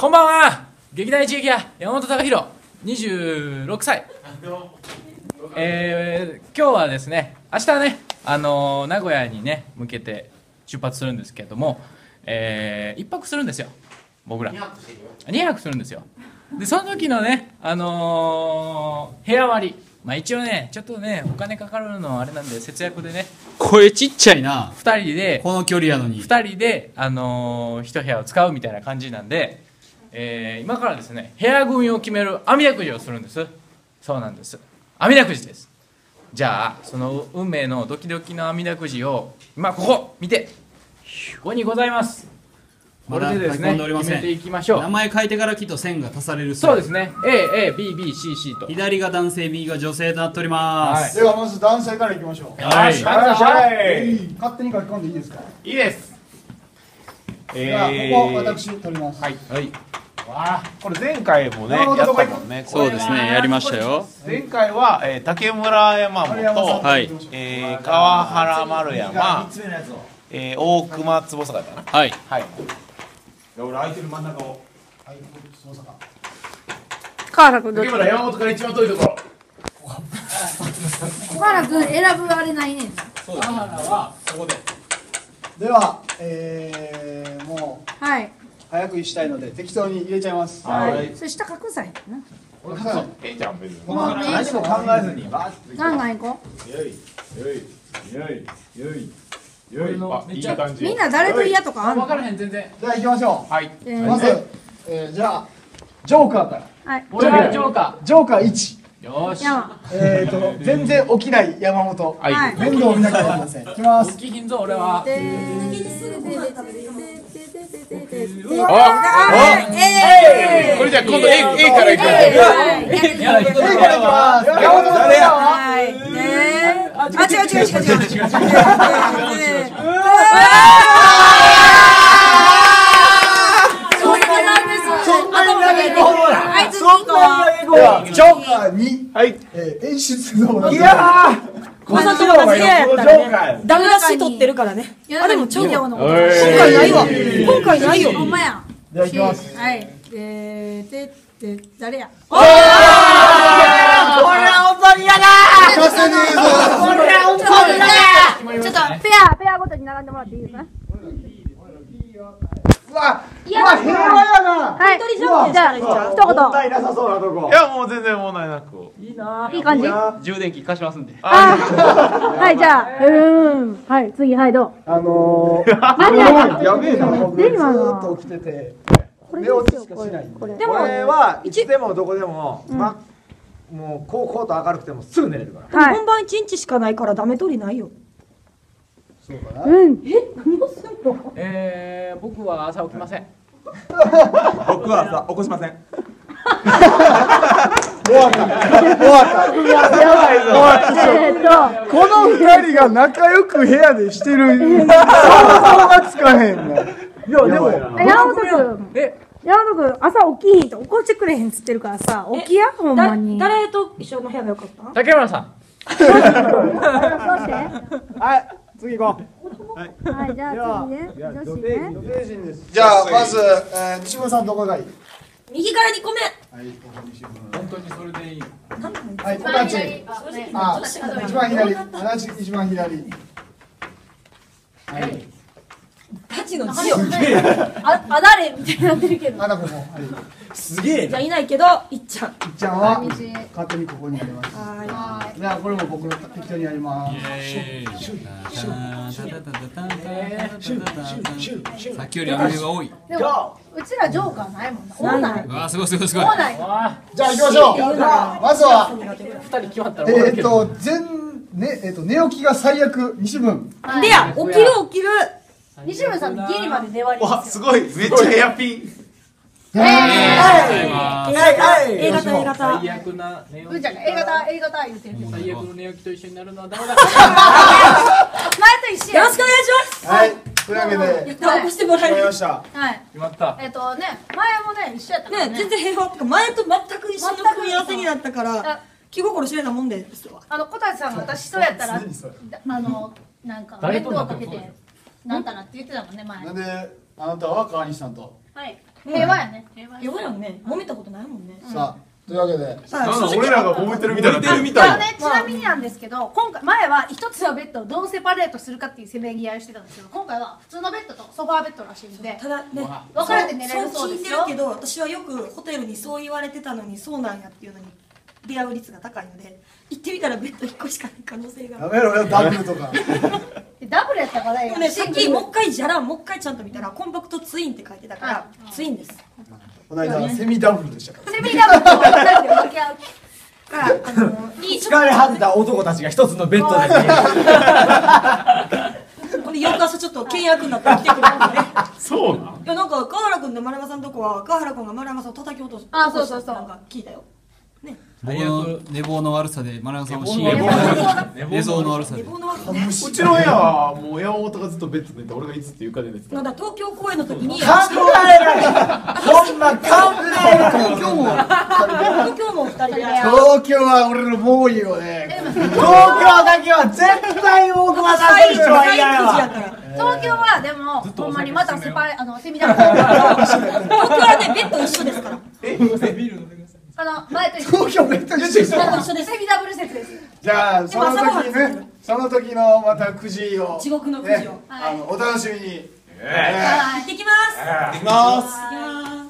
こんばんは。劇団一撃屋山本貴弘26歳。えー、今日はですね明日ねあのー名古屋にね向けて出発するんですけどもえー、一泊するんですよ。僕ら。2泊するんですよ。でその時のねあのー部屋割り。まあ一応ねちょっとねお金かかるのはあれなんで節約でね。声ちっちゃいな。2人で。この距離やのに。2人で、あのー、1部屋を使うみたいな感じなんで、えー今からですね部屋組を決める網だくじをするんです。そうなんです。網だくじです。じゃあその運命のドキドキの網だくじを今ここ見て。ここにございます。これでですねまだ書き込んでおりません。決めていきましょう。名前書いてからきっと線が足されるそうですね。AABBCC と。左が男性右が女性となっております、ではまず男性からいきましょう。はい。はい。勝手に書き込んでいいですか？いいです。ではここ私取ります。はい。はいこれ前回もねやったもんねそうですねやりましたよ。前回は、えー、竹村山本、はい。えー、川原丸山えー、大熊翼だったかな。はい。はい。俺空いてる真ん中を。川原君どっち竹村山本から一番遠いところ。川原君選ぶあれないねん。川原はここで。ではえー、もう。はい早くしたいので適当に入れちゃいます。はい。それ下隠さへんな。俺書かないええじゃん別にもうね何も考えずにバーッとガンガン行こよいよいよいよいよ俺のあめっちゃいい感じうみんな誰と嫌とかあんの分からへん全然では行きましょはい、えーうまず、えー、じゃあジョーカーからはい俺はジョーカジョーカー1ーよーし。山。えーと全然起きない山本。はい。はい面倒を見なきゃいけません。いきます。起きひんぞ俺は。であはいえーこれじゃあ今度 A, A からいくはいやだ人のいきます山本違う違う違う違う違うそはい。えー、演出のいいやこの人同じ部屋やった。らねダメ出し取ってるからね。あでもちょ今回ないわ。今回ないよ。ほんまや。ではいきます。はい。ででで誰や？これは本当に嫌だこれは本当にちょっとペアペアごとに並んでもらっていいですかうわうわ平和やなはいじゃあ一問題なさそうなとこ。いやもう全然問題なく。言いい感じ？あ充電器貸しますんで。はいじゃあうーんはい次はいどう？あのー、何何やべえな僕。ず何今の？ーっと起きてて。これ寝落ちしかしないこれ。でも俺はいつでもどこでも、ま、もうこうこうと明るくてもすぐ寝れるから。はい。本番一日しかないからダメ取りないよ。そうかな。うん。えー、僕は朝起きません僕はさ起こしません。終わった。終わった。やばいぞえーっとこの二人が仲良く部屋でしてる。想像がつかへんのいやでも山本君え？山本君朝起きひんと起こしてくれへんっつってるからさ起きやほんまに。だ誰と一緒の部屋がよかった？竹村さん。そうして？はい次行こはい。じゃあ次ね。女子ねうじゃあまず、えー、西村さんどこがいい？右から2個目。はい。ここ西村本当にそれでいい。はい小立ちあ一番左。一番左。はいタチの字をああだれみたいになってるけど。あなこも。はいすげえじゃあいないけどいっちゃん。いっちゃんは勝手にここにあります。はじゃあこれも僕の適当にやります。さっきより雨が多いでもうちらジョーカーないもんな。オーナーうわすごいすごいすごい。オーナーじゃあ行きましょう。まずは二人決まったらえーっと全ねえーっと寝起きが最悪。西分い。でや起きる起きる西村さんギリまで出割りわですよ。すごい。めっちゃヘアピン。はい。はい A 型 A 型。最悪な寝起うんちゃんが A 型 A 型言うてる最悪の寝起きと一緒になるのはダメだ と一緒や。よろしくお願いします。はい。というわけでやった起こしてもらえまりましたはい。決まった。えっとね前もね一緒やったからね。ね全然平和。ってか前と全く一緒の組み合わせになったからあ気心知れなもんですわ。あの小谷さんが私とやったら常にそうだあのなんか誰弁当と仲良くかけてなんたらって言ってたもんね前。なんであなたは川西さんと？はい。平和やね。平和や。ばいよね。揉めたことないもんね。さあというわけで。さあなんか俺らが揉めてるみたいな。ねちなみになんですけど今回前は一つのベッドをどうセパレートするかっていうせめぎ合いをしてたんですけど今回は普通のベッドとソファーベッドらしいんで。ただね分かれて寝れるそうですよ。聞いてるけど私はよくホテルにそう言われてたのにそうなんやっていうのに出会う率が高いので行ってみたらベッド1個しかない可能性が。やめろよダブルとか。で ダブルやったからでもねさっきもう一回じゃらんもう一回ちゃんと見たらコンパクトツインって書いてたからツインです。この間セミダブルでしたから。セミダブルと二人で分け合う。からあのいいちょっ疲れ果てた男たちが一つのベッドでね。と これ翌朝ちょっと倹約になって来てくれるんでね。そうなん？いやなんか川原君と丸山さんのとこは川原君が丸山さんを叩き落とすあそうそうそう。なんか聞いたよね僕の寝坊の悪さで、マラさんを深寝坊夜の寝坊の悪さで。うちの部屋はもう山本がずっとベッドで寝て俺がいつって床で寝てたなんだ東京公演の時に考えられほんま考えられ東京も東京も二人で東京は俺の猛威をね東京だけは絶対大熊さんと一緒は嫌やわ。東京はでもほんまにまたセパレあのセミダブル東京はねベッド一緒ですからあの前と一緒。東京めっちゃ一緒ですベッド一緒です。セミダブル説です。じゃあその時にねその時。のまたくじを地獄のくじを。ねあのお楽しみに。はい。行ってきます。い。きます